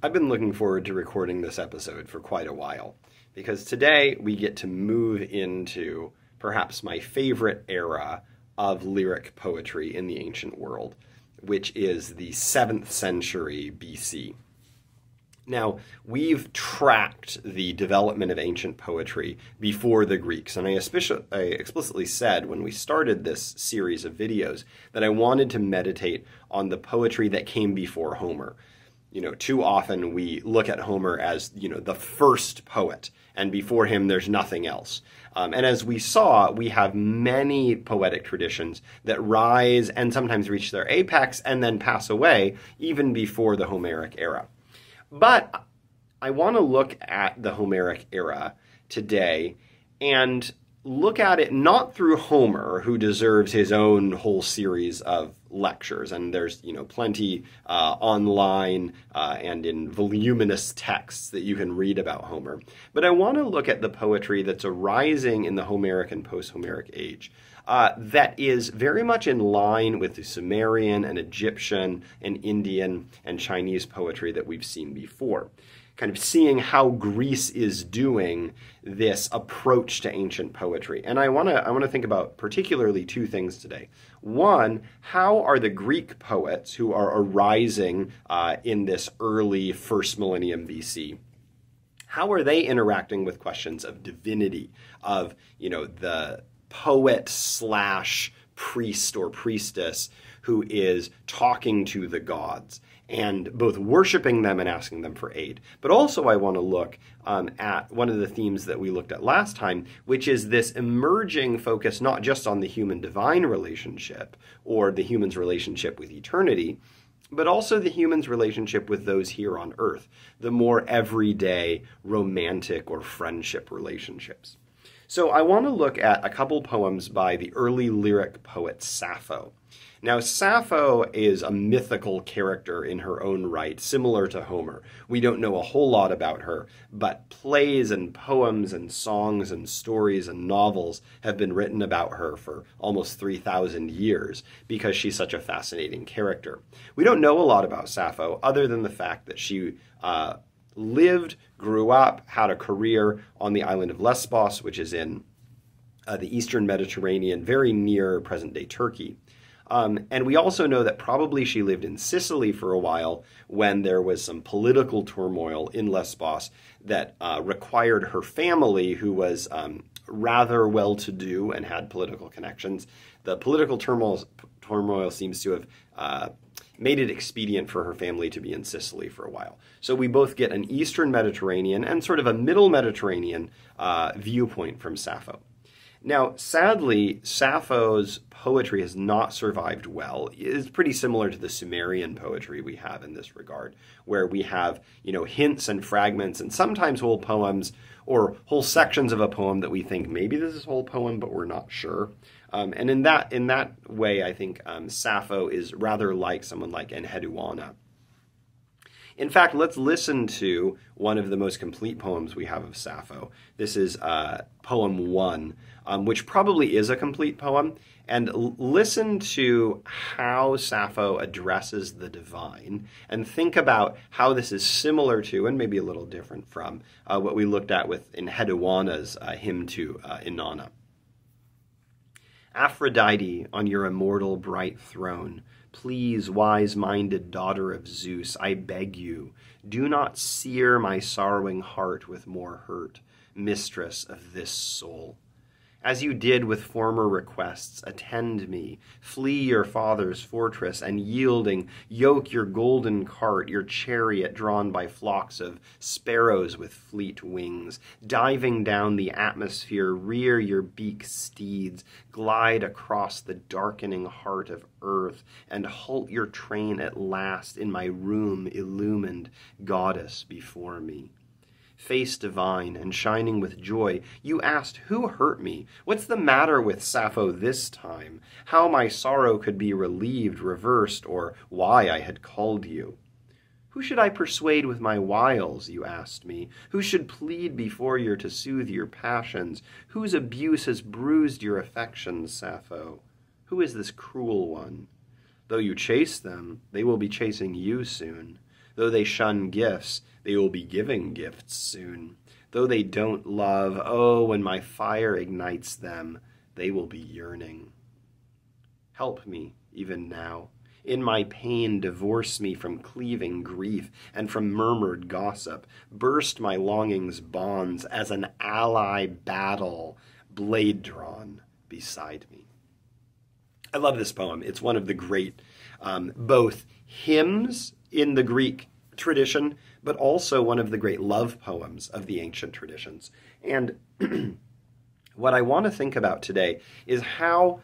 I've been looking forward to recording this episode for quite a while because today we get to move into perhaps my favorite era of lyric poetry in the ancient world, which is the 7th century BC. Now, we've tracked the development of ancient poetry before the Greeks, and I, I, explicitly said when we started this series of videos that I wanted to meditate on the poetry that came before Homer you know, too often we look at Homer as, you know, the first poet, and before him there's nothing else. Um, and as we saw, we have many poetic traditions that rise and sometimes reach their apex and then pass away even before the Homeric era. But I want to look at the Homeric era today and look at it not through Homer, who deserves his own whole series of lectures, and there's you know plenty uh, online uh, and in voluminous texts that you can read about Homer. But I want to look at the poetry that's arising in the Homeric and post-Homeric age. Uh, that is very much in line with the Sumerian and Egyptian and Indian and Chinese poetry that we've seen before kind of seeing how Greece is doing this approach to ancient poetry. And I want to I want to think about particularly two things today. One, how are the Greek poets who are arising uh, in this early first millennium BC? How are they interacting with questions of divinity, of you know the poet slash priest or priestess who is talking to the gods? and both worshiping them and asking them for aid. But also, I want to look um, at one of the themes that we looked at last time, which is this emerging focus not just on the human divine relationship or the human's relationship with eternity, but also the human's relationship with those here on earth, the more everyday romantic or friendship relationships. So I want to look at a couple poems by the early lyric poet Sappho. Now, Sappho is a mythical character in her own right, similar to Homer. We don't know a whole lot about her, but plays and poems and songs and stories and novels have been written about her for almost 3,000 years because she's such a fascinating character. We don't know a lot about Sappho other than the fact that she uh, lived, grew up, had a career on the island of Lesbos, which is in uh, the eastern Mediterranean, very near present day Turkey. Um, and we also know that probably she lived in Sicily for a while when there was some political turmoil in Lesbos that uh, required her family, who was um, rather well to do and had political connections. The political turmoil, turmoil seems to have uh, made it expedient for her family to be in Sicily for a while. So we both get an Eastern Mediterranean and sort of a Middle Mediterranean uh, viewpoint from Sappho. Now, sadly, Sappho's poetry has not survived well. It's pretty similar to the Sumerian poetry we have in this regard, where we have, you know, hints and fragments and sometimes whole poems or whole sections of a poem that we think maybe this is a whole poem, but we're not sure. Um, and in that in that way, I think um, Sappho is rather like someone like Enheduanna. In fact, let's listen to one of the most complete poems we have of Sappho. This is uh, poem one, um, which probably is a complete poem. And listen to how Sappho addresses the divine and think about how this is similar to, and maybe a little different from, uh, what we looked at with Enheduanna's uh, hymn to uh, Inanna. Aphrodite on your immortal bright throne Please, wise minded daughter of Zeus, I beg you, do not sear my sorrowing heart with more hurt, mistress of this soul. As you did with former requests, attend me, flee your father's fortress, and yielding, yoke your golden cart, your chariot drawn by flocks of sparrows with fleet wings. Diving down the atmosphere, rear your beak steeds, glide across the darkening heart of earth, and halt your train at last in my room illumined, goddess before me face divine and shining with joy, you asked, Who hurt me? What's the matter with Sappho this time? How my sorrow could be relieved, reversed, or why I had called you. Who should I persuade with my wiles, you asked me? Who should plead before you to soothe your passions? Whose abuse has bruised your affections, Sappho? Who is this cruel one? Though you chase them, they will be chasing you soon. Though they shun gifts, they will be giving gifts soon. Though they don't love, oh, when my fire ignites them, they will be yearning. Help me even now. In my pain, divorce me from cleaving grief and from murmured gossip. Burst my longing's bonds as an ally battle, blade drawn beside me. I love this poem. It's one of the great, um, both hymns in the Greek tradition, but also one of the great love poems of the ancient traditions. And what I want to think about today is how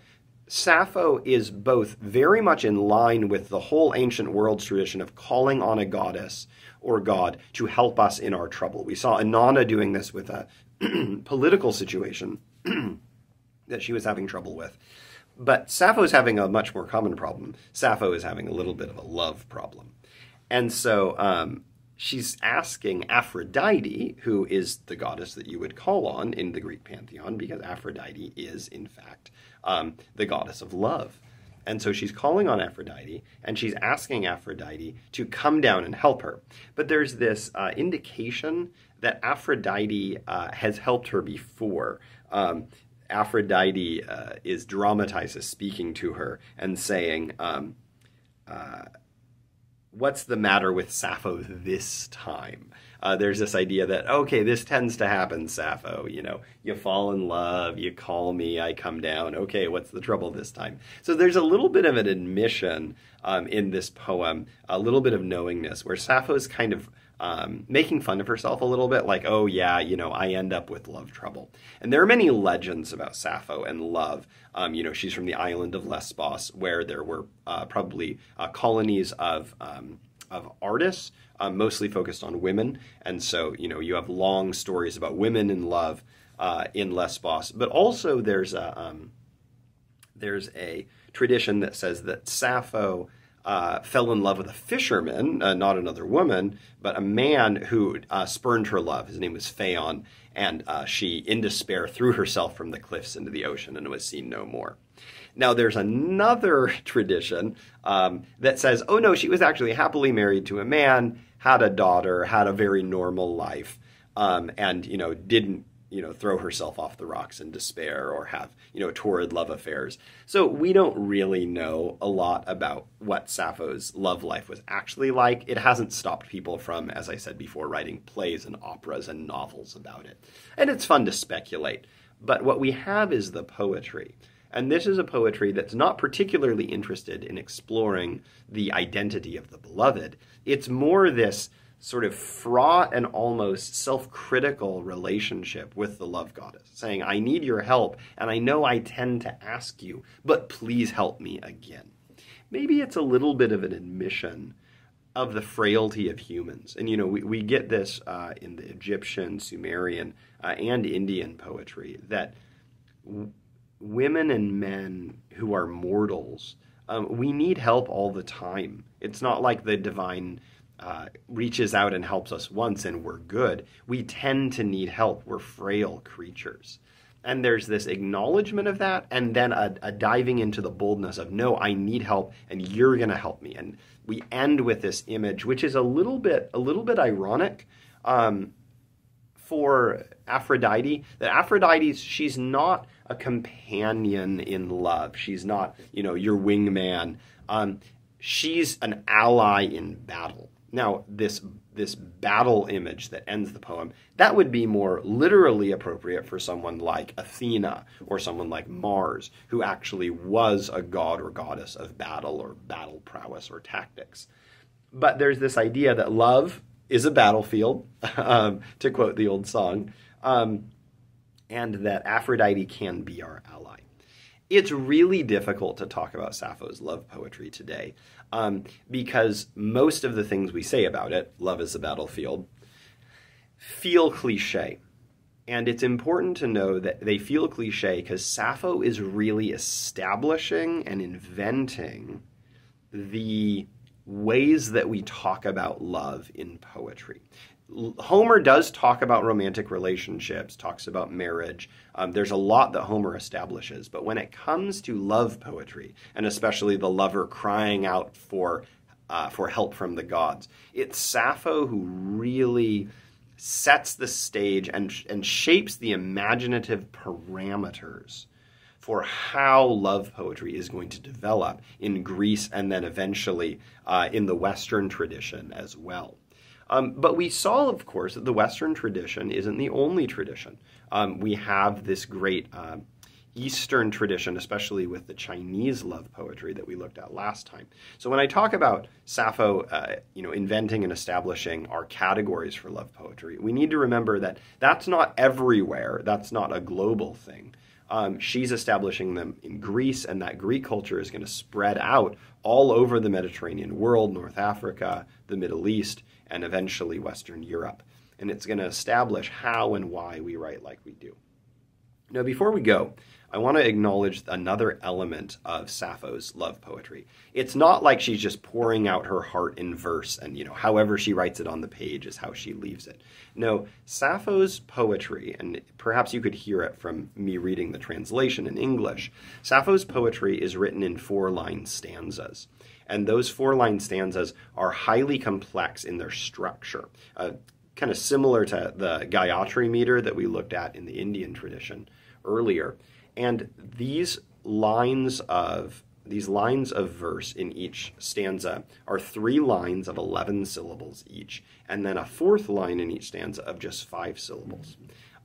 Sappho is both very much in line with the whole ancient world's tradition of calling on a goddess or god to help us in our trouble. We saw Inanna doing this with a political situation that she was having trouble with. But Sappho is having a much more common problem. Sappho is having a little bit of a love problem. And so um, she's asking Aphrodite, who is the goddess that you would call on in the Greek pantheon, because Aphrodite is, in fact, um, the goddess of love. And so she's calling on Aphrodite and she's asking Aphrodite to come down and help her. But there's this uh, indication that Aphrodite uh, has helped her before. Um, Aphrodite uh, is dramatized as speaking to her and saying, um, uh, What's the matter with Sappho this time? Uh, there's this idea that, okay, this tends to happen, Sappho. You know, you fall in love, you call me, I come down. Okay, what's the trouble this time? So there's a little bit of an admission um, in this poem, a little bit of knowingness, where Sappho is kind of um, making fun of herself a little bit, like, oh yeah, you know, I end up with love trouble. And there are many legends about Sappho and love. Um, you know, she's from the island of Lesbos, where there were uh, probably uh, colonies of um, of artists, um, mostly focused on women. And so, you know, you have long stories about women in love uh, in Lesbos, but also there's a um, there's a tradition that says that Sappho uh, fell in love with a fisherman, uh, not another woman, but a man who uh, spurned her love. His name was Phaon, and uh, she, in despair, threw herself from the cliffs into the ocean and was seen no more. Now, there's another tradition um, that says, oh no, she was actually happily married to a man, had a daughter, had a very normal life, um, and you know didn't you know throw herself off the rocks in despair or have you know torrid love affairs. So we don't really know a lot about what sappho's love life was actually like. It hasn't stopped people from as i said before writing plays and operas and novels about it. And it's fun to speculate. But what we have is the poetry. And this is a poetry that's not particularly interested in exploring the identity of the beloved. It's more this sort of fraught and almost self critical relationship with the love goddess, saying, I need your help, and I know I tend to ask you, but please help me again. Maybe it's a little bit of an admission of the frailty of humans. And, you know, we, we get this uh, in the Egyptian, Sumerian, uh, and Indian poetry that women and men who are mortals, um, we need help all the time. It's not like the divine uh, reaches out and helps us once and we're good. We tend to need help. We're frail creatures. And there's this acknowledgement of that, and then a, a diving into the boldness of, no, I need help, and you're going to help me. And we end with this image, which is a little bit, a little bit ironic um, for Aphrodite. That Aphrodite, she's not a companion in love. She's not, you know, your wingman. Um, she's an ally in battle. Now, this this battle image that ends the poem, that would be more literally appropriate for someone like Athena or someone like Mars, who actually was a god or goddess of battle or battle prowess or tactics. But there's this idea that love is a battlefield, um, to quote the old song, um, and that Aphrodite can be our ally. It's really difficult to talk about Sappho's love poetry today um, because most of the things we say about it, love is a battlefield, feel cliche. And it's important to know that they feel cliche because Sappho is really establishing and inventing the ways that we talk about love in poetry. Homer does talk about romantic relationships, talks about marriage. Um, there's a lot that Homer establishes, but when it comes to love poetry, and especially the lover crying out for uh, for help from the gods. It's Sappho who really sets the stage and, and shapes the imaginative parameters for how love poetry is going to develop in Greece and then eventually uh, in the Western tradition as well. Um, but we saw, of course, that the Western tradition isn't the only tradition. Um, we have this great uh, Eastern tradition, especially with the Chinese love poetry that we looked at last time. So when I talk about Sappho, uh, you know, inventing and establishing our categories for love poetry, we need to remember that that's not everywhere. That's not a global thing. Um, she's establishing them in Greece, and that Greek culture is going to spread out all over the Mediterranean world, North Africa, the Middle East, and eventually Western Europe. And it's going to establish how and why we write like we do. Now, before we go, I want to acknowledge another element of Sappho's love poetry. It's not like she's just pouring out her heart in verse and, you know, however she writes it on the page is how she leaves it. No, Sappho's poetry, and perhaps you could hear it from me reading the translation in English, Sappho's poetry is written in four line stanzas. And those four line stanzas are highly complex in their structure. Uh, kind of similar to the Gayatri meter that we looked at in the Indian tradition earlier. And these lines of these lines of verse in each stanza are three lines of 11 syllables each, and then a fourth line in each stanza of just five syllables.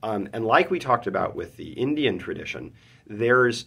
Um, and like we talked about with the Indian tradition, there's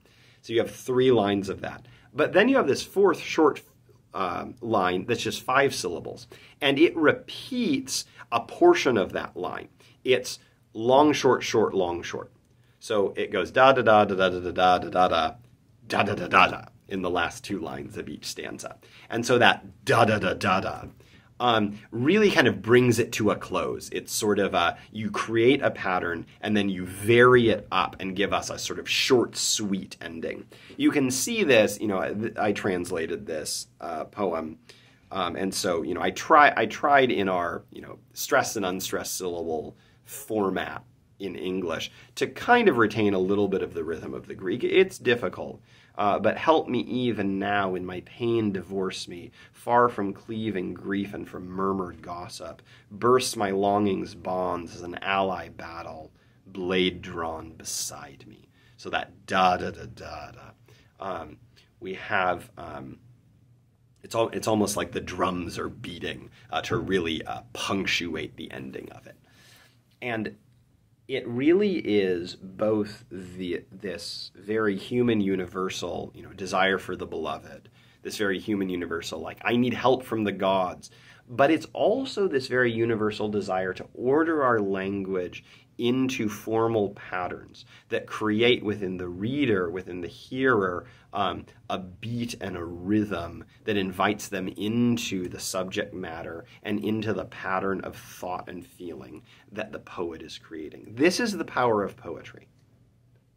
So you have three lines of that. But then you have this fourth short um, line that's just five syllables, and it repeats a portion of that line. It's long, short, short, long, short. So it goes da da da da da da da da da da da da da da da in the last two lines of each stanza. And so that da da da da da um, really kind of brings it to a close. It's sort of a, you create a pattern and then you vary it up and give us a sort of short, sweet ending. You can see this, you know, I, I translated this uh, poem. Um, and so, you know, I try, I tried in our, you know, stressed and unstressed syllable format in English to kind of retain a little bit of the rhythm of the Greek. It's difficult, uh, but help me even now in my pain divorce me, far from cleaving grief and from murmured gossip. Burst my longings bonds as an ally battle, blade drawn beside me. So that da da da da da. Um, we have. Um, it's, all, it's almost like the drums are beating uh, to really uh, punctuate the ending of it and it really is both the this very human universal you know desire for the beloved this very human universal like i need help from the gods but it's also this very universal desire to order our language into formal patterns that create within the reader, within the hearer, um, a beat and a rhythm that invites them into the subject matter and into the pattern of thought and feeling that the poet is creating. This is the power of poetry.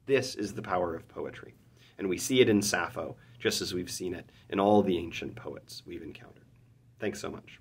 This is the power of poetry. And we see it in Sappho, just as we've seen it in all the ancient poets we've encountered. Thanks so much.